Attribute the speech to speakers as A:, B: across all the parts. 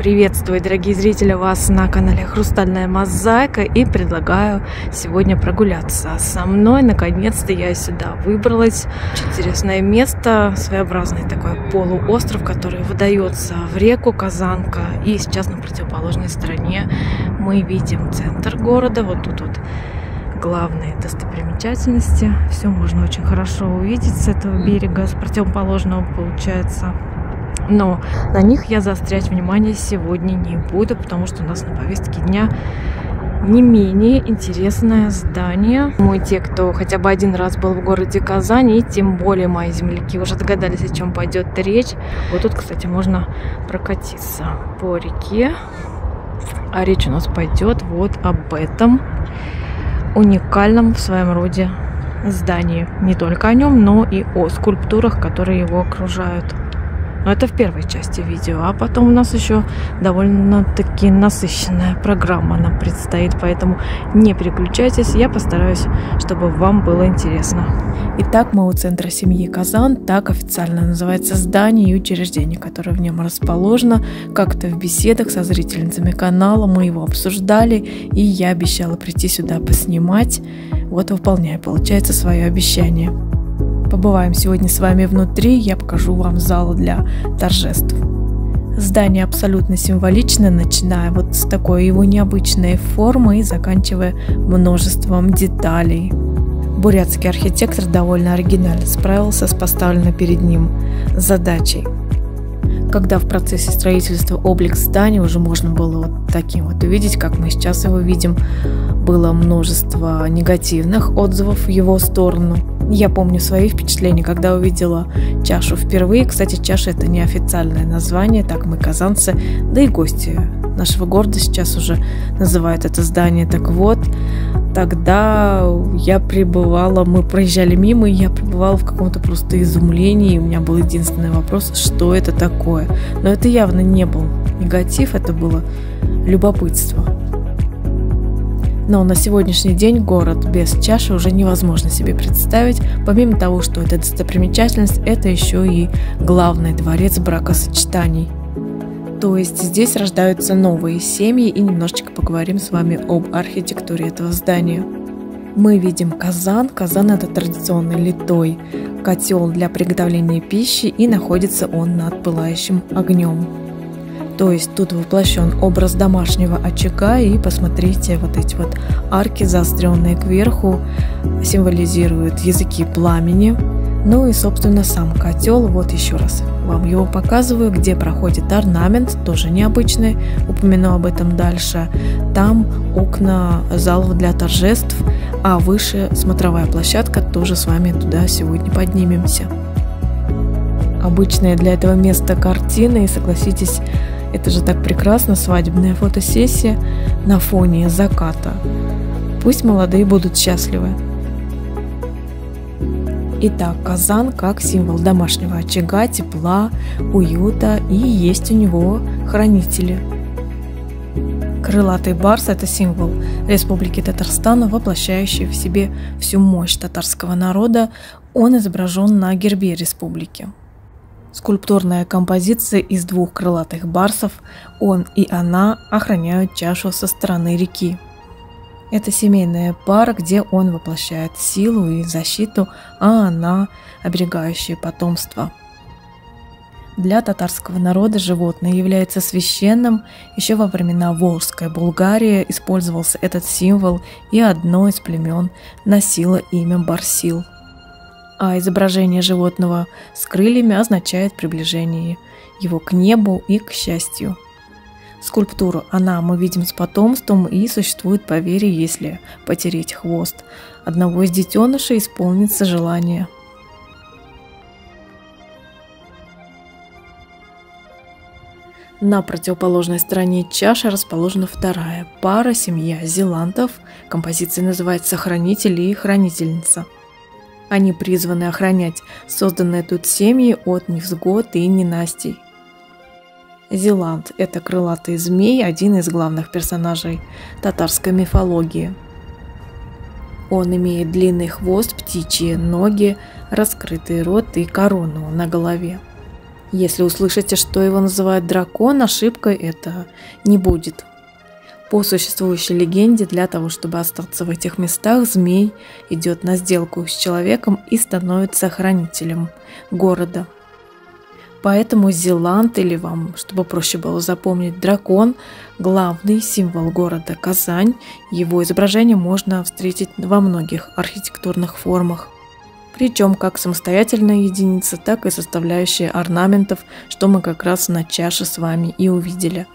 A: Приветствую, дорогие зрители, вас на канале Хрустальная Мозаика и предлагаю сегодня прогуляться со мной. Наконец-то я сюда выбралась. Очень интересное место, своеобразный такой полуостров, который выдается в реку Казанка. И сейчас на противоположной стороне мы видим центр города. Вот тут вот главные достопримечательности. Все можно очень хорошо увидеть с этого берега, с противоположного получается. Но на них я заострять внимание сегодня не буду, потому что у нас на повестке дня не менее интересное здание. Мы те, кто хотя бы один раз был в городе Казани, и тем более мои земляки уже догадались, о чем пойдет речь. Вот тут, кстати, можно прокатиться по реке. А речь у нас пойдет вот об этом уникальном в своем роде здании. Не только о нем, но и о скульптурах, которые его окружают. Но это в первой части видео. А потом у нас еще довольно-таки насыщенная программа нам предстоит. Поэтому не переключайтесь. Я постараюсь, чтобы вам было интересно. Итак, мы у центра семьи Казан. Так официально называется здание и учреждение, которое в нем расположено. Как-то в беседах со зрительницами канала мы его обсуждали. И я обещала прийти сюда поснимать. Вот выполняю, получается, свое обещание. Побываем сегодня с вами внутри, я покажу вам зал для торжеств. Здание абсолютно символичное, начиная вот с такой его необычной формы и заканчивая множеством деталей. Бурятский архитектор довольно оригинально справился с поставленной перед ним задачей. Когда в процессе строительства облик здания уже можно было вот таким вот увидеть, как мы сейчас его видим, было множество негативных отзывов в его сторону – я помню свои впечатления, когда увидела чашу впервые. Кстати, чаша это не официальное название, так мы казанцы, да и гости нашего города сейчас уже называют это здание. Так вот, тогда я пребывала, мы проезжали мимо, и я пребывала в каком-то просто изумлении. У меня был единственный вопрос, что это такое. Но это явно не был негатив, это было любопытство. Но на сегодняшний день город без чаши уже невозможно себе представить. Помимо того, что это достопримечательность, это еще и главный дворец бракосочетаний. То есть здесь рождаются новые семьи и немножечко поговорим с вами об архитектуре этого здания. Мы видим казан. Казан это традиционный литой котел для приготовления пищи и находится он над пылающим огнем. То есть тут воплощен образ домашнего очага, и посмотрите, вот эти вот арки, заостренные кверху, символизируют языки пламени. Ну и, собственно, сам котел, вот еще раз вам его показываю, где проходит орнамент, тоже необычный, упомяну об этом дальше. Там окна залов для торжеств, а выше смотровая площадка, тоже с вами туда сегодня поднимемся. Обычная для этого места картина, и согласитесь, это же так прекрасно, свадебная фотосессия на фоне заката. Пусть молодые будут счастливы. Итак, казан как символ домашнего очага, тепла, уюта и есть у него хранители. Крылатый барс – это символ Республики Татарстан, воплощающий в себе всю мощь татарского народа. Он изображен на гербе республики. Скульптурная композиция из двух крылатых барсов, он и она охраняют чашу со стороны реки. Это семейная пара, где он воплощает силу и защиту, а она – оберегающее потомство. Для татарского народа животное является священным. Еще во времена Волжской Булгарии использовался этот символ, и одно из племен носило имя Барсил – а изображение животного с крыльями означает приближение его к небу и к счастью. Скульптуру она мы видим с потомством и существует поверье, если потереть хвост одного из детенышей исполнится желание. На противоположной стороне чаши расположена вторая пара, семья зелантов. Композиция называется «Хранитель» и «Хранительница». Они призваны охранять созданные тут семьи от невзгод и ненастий. Зеланд – это крылатый змей, один из главных персонажей татарской мифологии. Он имеет длинный хвост, птичьи ноги, раскрытый рот и корону на голове. Если услышите, что его называют дракон, ошибкой это не будет. По существующей легенде, для того, чтобы остаться в этих местах, змей идет на сделку с человеком и становится хранителем города. Поэтому Зеланд, или вам, чтобы проще было запомнить, дракон – главный символ города Казань. Его изображение можно встретить во многих архитектурных формах – причем как самостоятельная единица, так и составляющая орнаментов, что мы как раз на чаше с вами и увидели.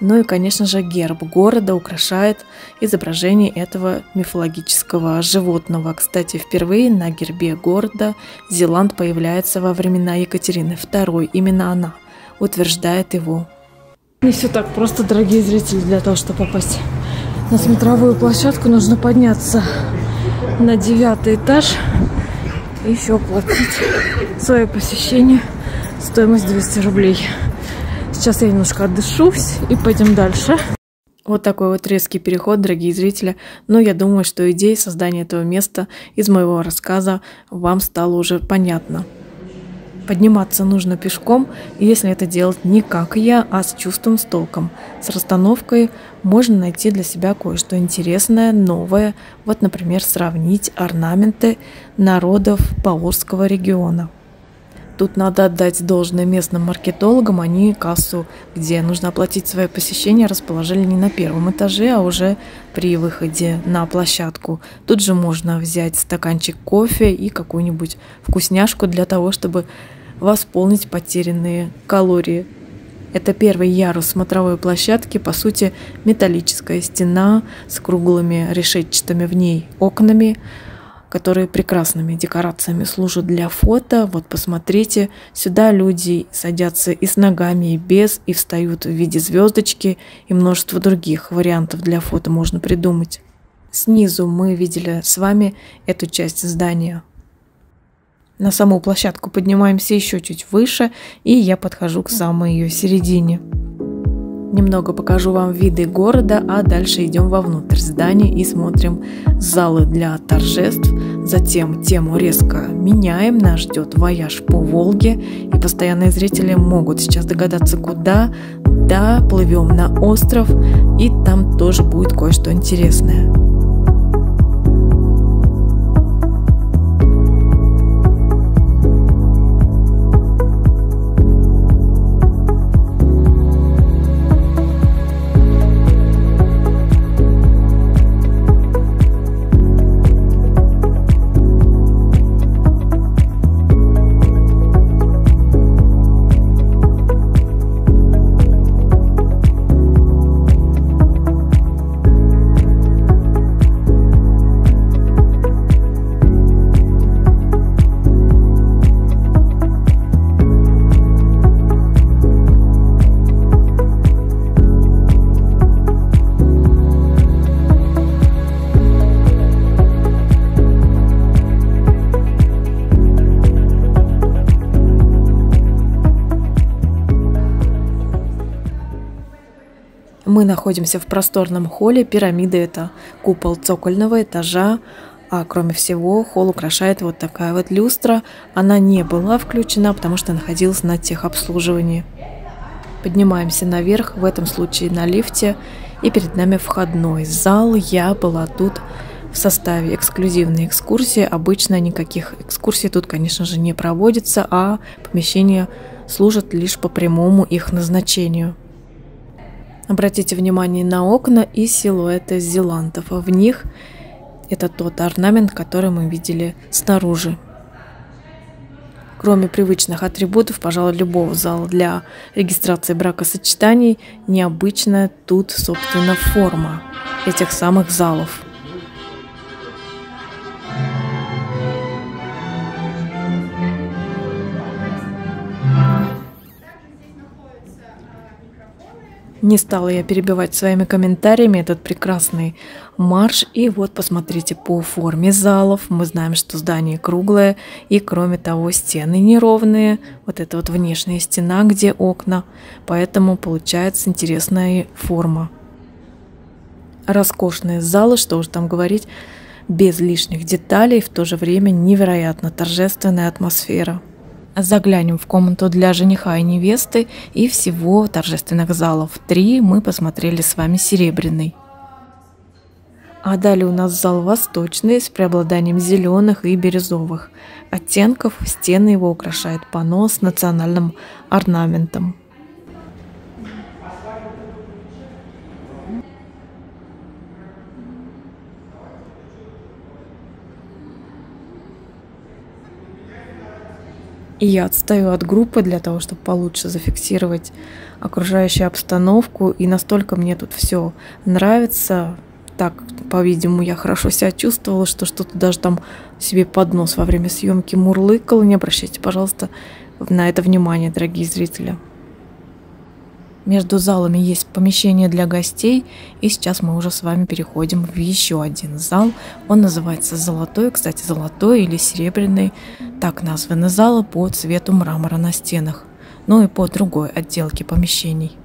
A: Ну и, конечно же, герб города украшает изображение этого мифологического животного. Кстати, впервые на гербе города Зеланд появляется во времена Екатерины II. Именно она утверждает его. Не все так просто, дорогие зрители, для того, чтобы попасть на смотровую площадку, нужно подняться на девятый этаж и еще оплатить свое посещение. Стоимость 200 рублей. Сейчас я немножко отдышусь и пойдем дальше. Вот такой вот резкий переход, дорогие зрители. Но я думаю, что идея создания этого места из моего рассказа вам стала уже понятна. Подниматься нужно пешком, если это делать не как я, а с чувством, с толком. С расстановкой можно найти для себя кое-что интересное, новое. Вот, например, сравнить орнаменты народов Паурского региона. Тут надо отдать должное местным маркетологам. Они кассу, где нужно оплатить свое посещение, расположили не на первом этаже, а уже при выходе на площадку. Тут же можно взять стаканчик кофе и какую-нибудь вкусняшку для того, чтобы восполнить потерянные калории. Это первый ярус смотровой площадки, по сути, металлическая стена с круглыми решетчатыми в ней окнами, которые прекрасными декорациями служат для фото. Вот посмотрите, сюда люди садятся и с ногами, и без, и встают в виде звездочки, и множество других вариантов для фото можно придумать. Снизу мы видели с вами эту часть здания. На саму площадку поднимаемся еще чуть выше, и я подхожу к самой ее середине. Немного покажу вам виды города, а дальше идем вовнутрь здания и смотрим залы для торжеств. Затем тему резко меняем, нас ждет вояж по Волге, и постоянные зрители могут сейчас догадаться, куда. Да, плывем на остров, и там тоже будет кое-что интересное. Находимся в просторном холле. Пирамида – это купол цокольного этажа. А кроме всего, холл украшает вот такая вот люстра. Она не была включена, потому что находилась на техобслуживании. Поднимаемся наверх, в этом случае на лифте, и перед нами входной зал. Я была тут в составе эксклюзивной экскурсии. Обычно никаких экскурсий тут, конечно же, не проводится, а помещения служат лишь по прямому их назначению – Обратите внимание на окна и силуэты зелантов. В них это тот орнамент, который мы видели снаружи. Кроме привычных атрибутов, пожалуй, любого зала для регистрации бракосочетаний, необычная тут, собственно, форма этих самых залов – Не стала я перебивать своими комментариями этот прекрасный марш. И вот посмотрите по форме залов. Мы знаем, что здание круглое. И кроме того, стены неровные. Вот это вот внешняя стена, где окна. Поэтому получается интересная форма. Роскошные залы, что уж там говорить, без лишних деталей, в то же время невероятно торжественная атмосфера. Заглянем в комнату для жениха и невесты, и всего торжественных залов три мы посмотрели с вами серебряный. А далее у нас зал восточный с преобладанием зеленых и бирюзовых оттенков. Стены его украшает панно с национальным орнаментом. И я отстаю от группы для того, чтобы получше зафиксировать окружающую обстановку. И настолько мне тут все нравится, так, по-видимому, я хорошо себя чувствовала, что что-то даже там себе под нос во время съемки мурлыкала. Не обращайте, пожалуйста, на это внимание, дорогие зрители. Между залами есть помещение для гостей, и сейчас мы уже с вами переходим в еще один зал. Он называется «Золотой», кстати, «Золотой» или «Серебряный». Так названы залы по цвету мрамора на стенах, ну и по другой отделке помещений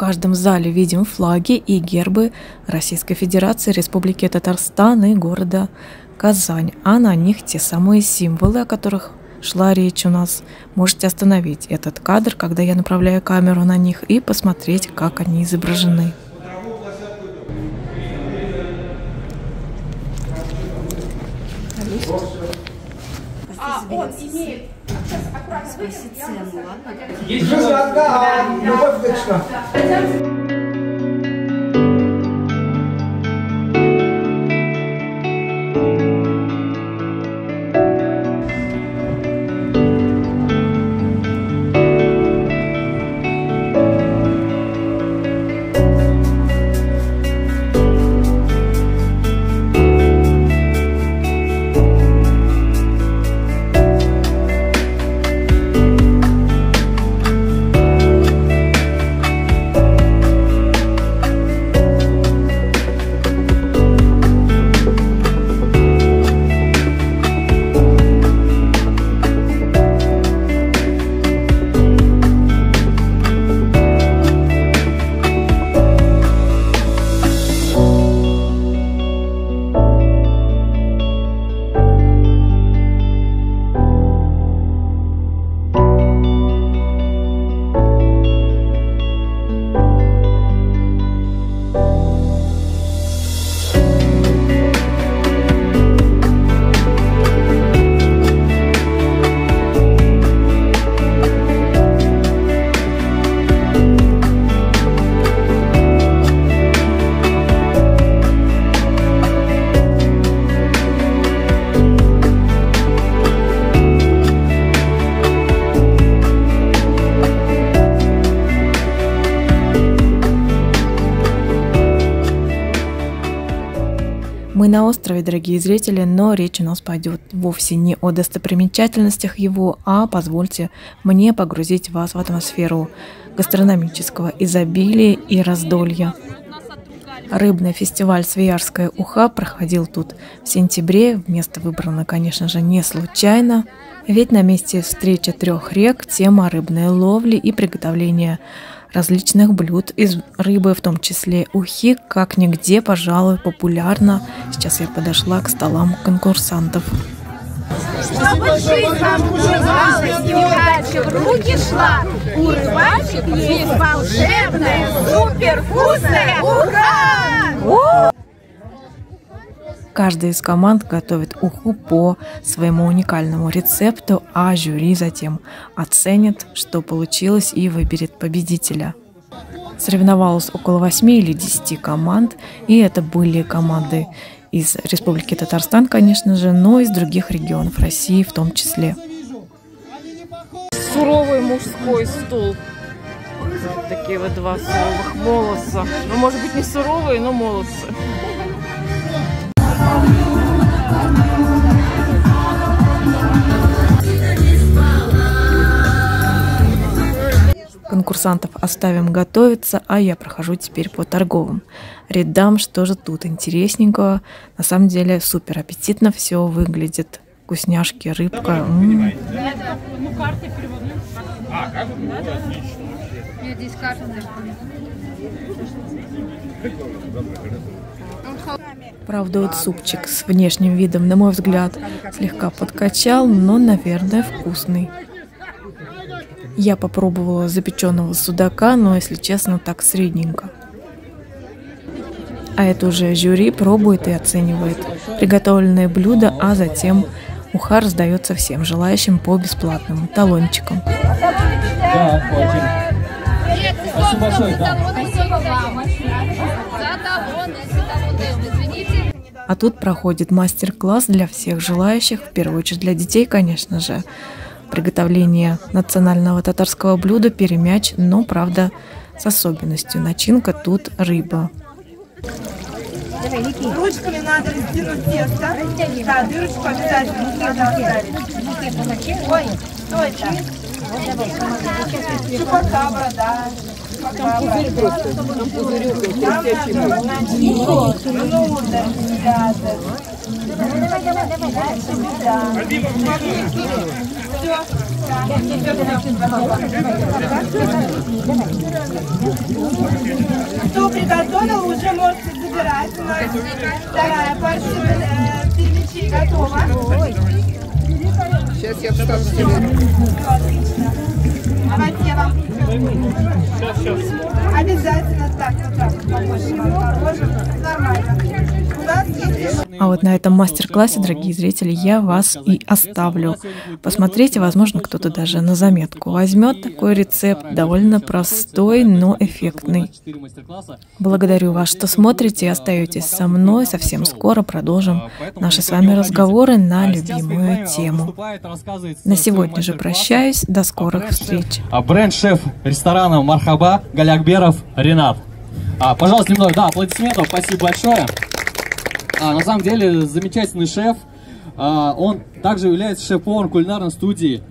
A: каждом зале видим флаги и гербы Российской Федерации, Республики Татарстан и города Казань, а на них те самые символы, о которых шла речь у нас. Можете остановить этот кадр, когда я направляю камеру на них, и посмотреть, как они изображены. А, он имеет Сейчас аккуратно. Спроси цену, ладно? Есть любовь вечна. Острове, дорогие зрители, но речь у нас пойдет вовсе не о достопримечательностях его, а позвольте мне погрузить вас в атмосферу гастрономического изобилия и раздолья. Рыбный фестиваль «Свиярская уха» проходил тут в сентябре. Место выбрано, конечно же, не случайно. Ведь на месте встречи трех рек тема рыбной ловли и приготовления различных блюд из рыбы, в том числе ухи, как нигде, пожалуй, популярно. Сейчас я подошла к столам конкурсантов. Чтобы жизнь вам улыбалась и удача в руки шла, у рыбачек есть волшебная, супервкусная уха! Каждая из команд готовит уху по своему уникальному рецепту, а жюри затем оценит, что получилось и выберет победителя. Соревновалось около 8 или 10 команд, и это были команды из Республики Татарстан, конечно же, но из других регионов России в том числе. Суровый мужской стул. Такие вот два суровых молодца. Ну, может быть, не суровые, но молодцы. Конкурсантов оставим готовиться, а я прохожу теперь по торговым рядам. Что же тут интересненького? На самом деле супер аппетитно все выглядит. Вкусняшки, рыбка. М -м. Правда, вот супчик с внешним видом, на мой взгляд, слегка подкачал, но, наверное, вкусный. Я попробовала запеченного судака, но, если честно, так средненько. А это уже жюри пробует и оценивает приготовленное блюдо, а затем уха раздается всем желающим по бесплатным талончикам. А тут проходит мастер-класс для всех желающих, в первую очередь для детей, конечно же. Приготовление национального татарского блюда перемяч, но, правда, с особенностью. Начинка тут рыба. Ручками надо растянуть тесто. Да, дырочку обязательно. Ой, точно. Чупакабра, да. Кто приготовил, уже можете забирать. У нас вторая порция пельмечей готова. Сейчас я встану. Отлично. Давайте я вам Обязательно так, вот так вот Нормально. А вот на этом мастер-классе, дорогие зрители, я вас и оставлю. Посмотрите, возможно, кто-то даже на заметку возьмет такой рецепт, довольно простой, но эффектный. Благодарю вас, что смотрите и остаетесь со мной. Совсем скоро продолжим наши с вами разговоры на любимую тему. На сегодня же прощаюсь. До скорых встреч.
B: А бренд-шеф ресторана Мархаба Галякберов Ренат. А, пожалуйста, немного, да, аплодисментов, спасибо большое. А, на самом деле, замечательный шеф. А, он также является шеф-поваром кулинарной студии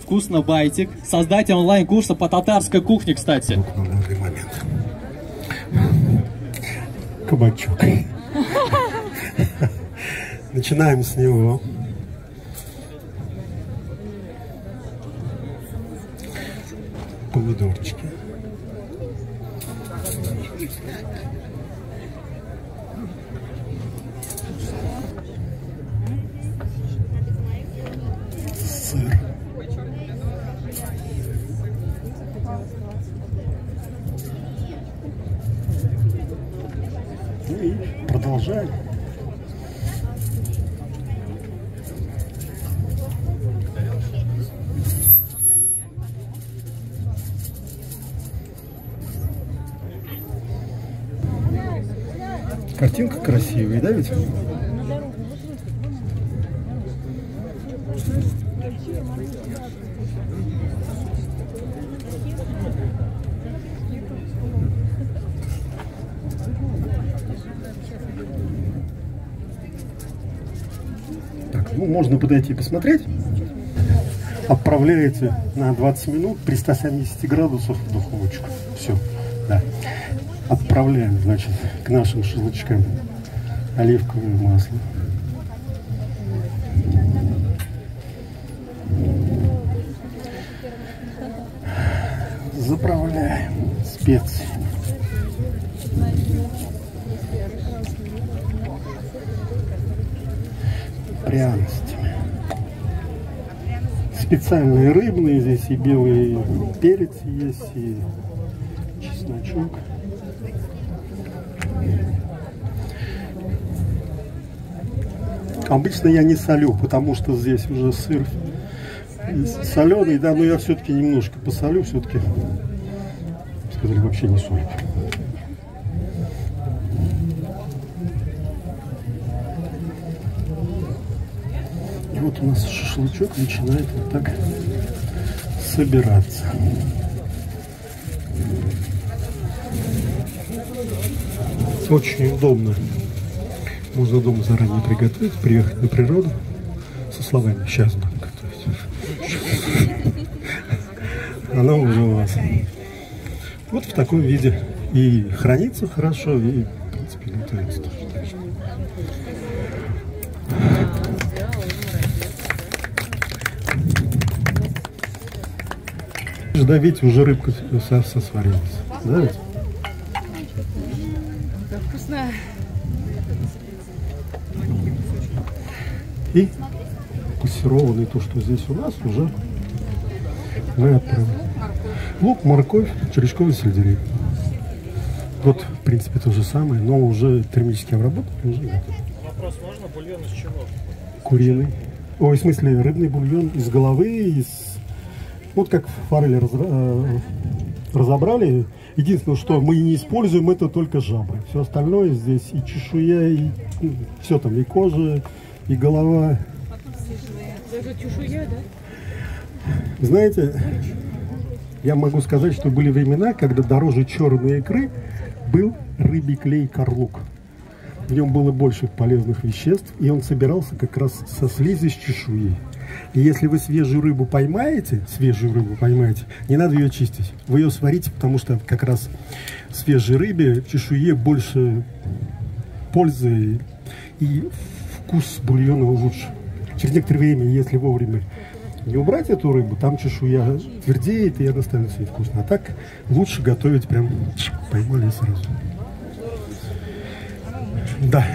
B: «Вкусно Байтик», создатель онлайн-курса по татарской кухне, кстати.
C: Кабачок. Начинаем с него. Помидорчики. Продолжаем. Картинка красивая, да ведь? ну, можно подойти и посмотреть. Отправляете на 20 минут при 170 градусах в духовочку. Все, да. Отправляем, значит, к нашим шашлычкам оливковое масло. Заправляем специи. Пряностями. Специальные рыбные здесь и белый перец есть, и чесночок. Обычно я не солю, потому что здесь уже сыр соленый, да, но я все-таки немножко посолю, все-таки сказали вообще не солить. Вот у нас шашлычок начинает вот так собираться. Очень удобно. Можно дома заранее приготовить, приехать на природу со словами «сейчас буду готовить». Она уже у вас. Вот в таком виде. И хранится хорошо, и, Да, видите, уже рыбка вся, вся сварилась. Да, ведь?
A: Да, вкусная.
C: И пассерованный то, что здесь у нас, уже мы отправим. Лук, морковь, черешковый сельдерей. Вот, в принципе, то же самое, но уже термически обработан. Уже Вопрос, можно бульон из чего? Куриный. Ой, в смысле, рыбный бульон из головы, из... Вот как форели раз... Э, разобрали. Единственное, что мы не используем, это только жабры. Все остальное здесь и чешуя, и ну, все там, и кожа, и голова. Даже чешуя, да? Знаете, я могу сказать, что были времена, когда дороже черной икры был рыбий клей карлук. В нем было больше полезных веществ, и он собирался как раз со слизи с чешуей. И если вы свежую рыбу поймаете, свежую рыбу поймаете, не надо ее чистить. Вы ее сварите, потому что как раз свежей рыбе чешуе больше пользы и вкус бульона лучше. Через некоторое время, если вовремя не убрать эту рыбу, там чешуя твердеет, и она становится невкусной. А так лучше готовить прям поймали сразу. Да.